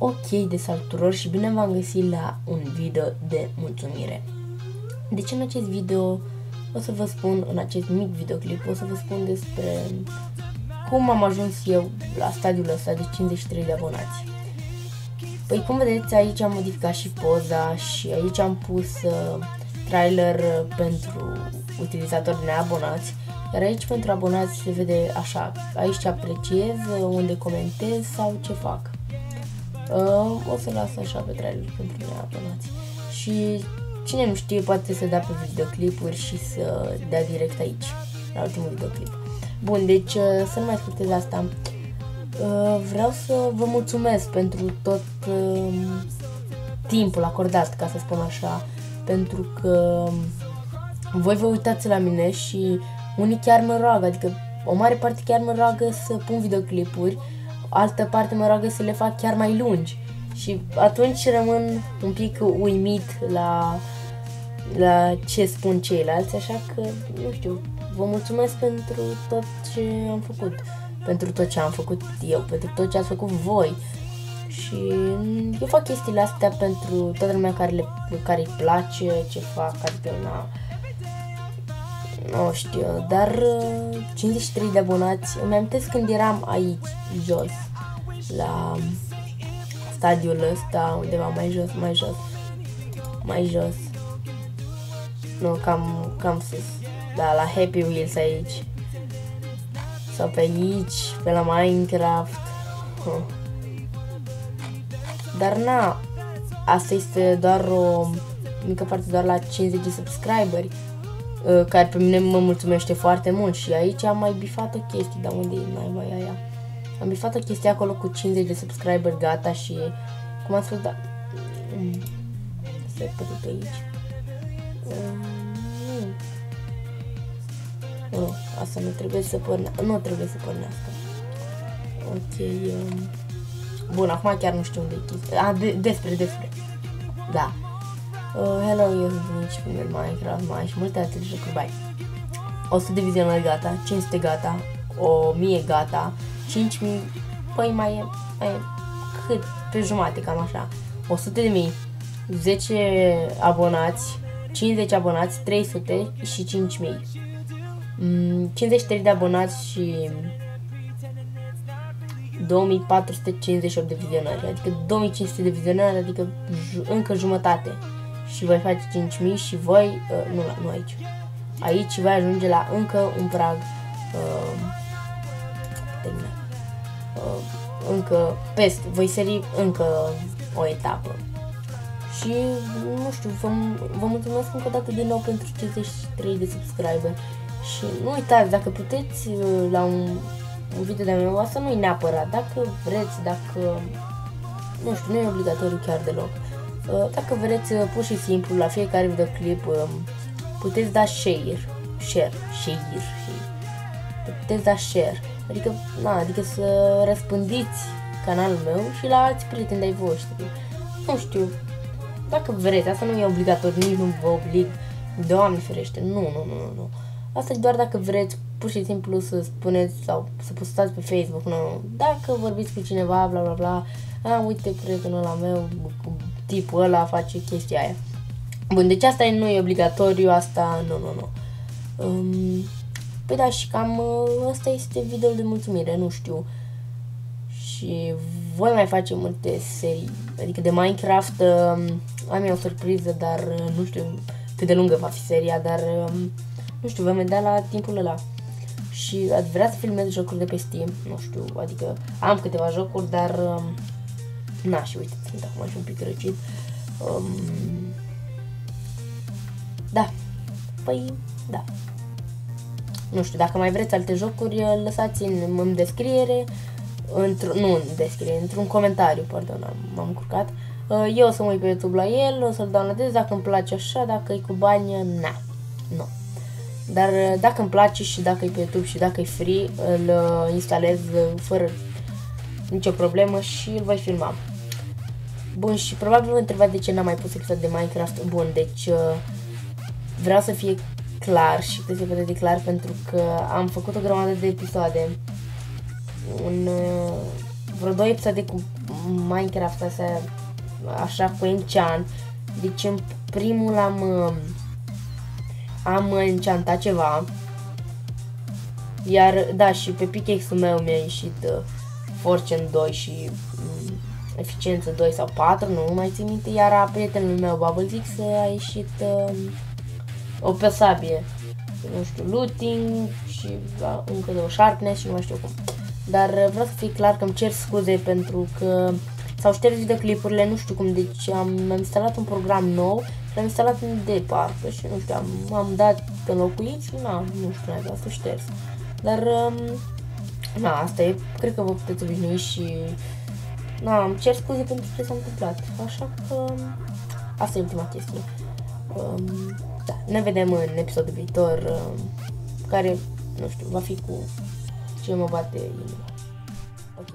Ok de salturor și bine v-am găsit la un video de mulțumire. Deci în acest video o să vă spun, în acest mic videoclip, o să vă spun despre cum am ajuns eu la stadiul ăsta de 53 de abonați. Păi cum vedeți aici am modificat și poza și aici am pus uh, trailer pentru utilizatori neabonați iar aici pentru abonați se vede așa, aici apreciez, unde comentez sau ce fac. Uh, o să las așa pe trailer pentru neabonați. Și cine nu știe poate să dea pe videoclipuri și să dea direct aici, la ultimul videoclip. Bun, deci uh, să nu mai scurtez asta. Uh, vreau să vă mulțumesc pentru tot uh, timpul acordat, ca să spun așa, pentru că voi vă uitați la mine și unii chiar mă roagă, adică o mare parte chiar mă roagă să pun videoclipuri, altă parte mă roagă să le fac chiar mai lungi. Și atunci rămân un pic uimit la, la ce spun ceilalți, așa că, nu știu, vă mulțumesc pentru tot ce am făcut, pentru tot ce am făcut eu, pentru tot ce ați făcut voi. Și eu fac chestiile astea pentru toată lumea care, le, care îi place ce fac, adică na, nu știu, dar 53 uh, de abonați. Îmi amintesc când eram aici, jos, la stadiul ăsta, undeva mai jos, mai jos, mai jos. Nu, cam, cam sus. Da, la Happy Wheels aici. Sau pe aici, pe la Minecraft. Dar na, asta este doar o mică parte doar la 50 de subscriberi. Uh, care pe mine mă mulțumește foarte mult și aici am mai bifat o chestie, dar unde e naiba aia? Am bifat o chestie acolo cu 50 de subscriber gata și cum am spus, da... Mm, se pe aici. Mm. Nu, asta nu trebuie să pornească. Nu trebuie să pornească. Ok. Um... Bun, acum chiar nu știu unde e chestia. A, de, despre, despre. Da. Uh, hello, eu sunt nici Filmer Minecraft, mai și multe alte jocuri, bai. 100 de vizionări gata, 500 gata, 1000 gata, 5000, păi mai e, mai e cât, pe jumate, cam așa. 100 de mii, 10 abonați, 50 abonați, 300 și 5000. Mm, 53 de abonați și 2458 de vizionări, adică 2500 de vizionări, adică încă jumătate și voi face 5000 și voi, uh, nu, nu aici, aici voi ajunge la încă un prag uh, uh, încă peste, voi sări încă o etapă. Și, nu știu, vă, vă mulțumesc încă o dată din nou pentru 53 de subscriber. Și nu uitați, dacă puteți uh, la un, un video de-a meu, asta nu e neapărat. Dacă vreți, dacă... Nu știu, nu e obligatoriu chiar deloc. Uh, dacă vreți uh, pur și simplu la fiecare videoclip um, puteți da share, share, share, share. Puteți da share, adică, na, adică să răspândiți canalul meu și la alți prieteni de-ai voștri. Nu știu, dacă vreți, asta nu e obligatoriu, nici nu vă oblig, Doamne ferește, nu, nu, nu, nu, nu. Asta e doar dacă vreți pur și simplu să spuneți sau să postați pe Facebook, nu, dacă vorbiți cu cineva, bla bla bla, a, uite prietenul ăla meu, tipul ăla face chestia aia. Bun, deci asta nu e obligatoriu, asta nu, nu, nu. Um, păi da, și cam ăsta este video de mulțumire, nu știu. Și voi mai face multe serii, adică de Minecraft um, am eu o surpriză, dar nu știu cât de lungă va fi seria, dar um, nu știu, vom vedea la timpul ăla. Și ați vrea să filmez jocuri de pe Steam, nu știu, adică am câteva jocuri, dar um, Na, și uite, sunt acum și un pic răcit. Um, da. Păi, da. Nu știu, dacă mai vreți alte jocuri, lăsați în, în descriere, într nu în descriere, într-un comentariu, pardon, m-am încurcat. Uh, eu o să mă uit pe YouTube la el, o să-l downloadez, dacă îmi place așa, dacă e cu bani, na, nu. Dar uh, dacă îmi place și dacă e pe YouTube și dacă e free, îl uh, instalez fără nicio problemă și îl voi filma. Bun, și probabil vă întrebați de ce n-am mai pus episod de Minecraft. Bun, deci uh, vreau să fie clar și cât se poate de clar pentru că am făcut o grămadă de episoade. Un, uh, vreo două episoade cu Minecraft astea, așa cu enchant. Deci în primul am, uh, am enchantat ceva. Iar, da, și pe pickaxe-ul meu mi-a ieșit uh, Fortune 2 și um, Eficiență 2 sau 4, nu mai țin minte, iar a prietenului meu Bubble X a ieșit uh, o pe sabie. Nu știu, looting și uh, încă de o sharpness și nu mai știu cum. Dar uh, vreau să fie clar că îmi cer scuze pentru că s-au șters videoclipurile, nu știu cum, deci am, am instalat un program nou și l-am instalat de parcă și nu știu, am, am dat înlocuit și na, nu știu, n-ai să șters. Dar, um, na, asta e, cred că vă puteți obișnui și, na, îmi cer scuze pentru ce s-a întâmplat. Așa că, um, asta e ultima chestie. Um, da, ne vedem în episodul viitor, um, care, nu știu, va fi cu ce mă bate inima. Ok.